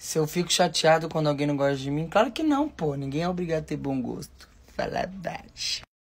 Se eu fico chateado quando alguém não gosta de mim, claro que não, pô. Ninguém é obrigado a ter bom gosto. Fala a.